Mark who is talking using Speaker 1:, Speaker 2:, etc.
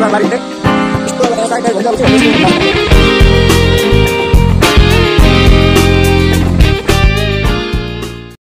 Speaker 1: が上がりで、人が大体5時間後ろに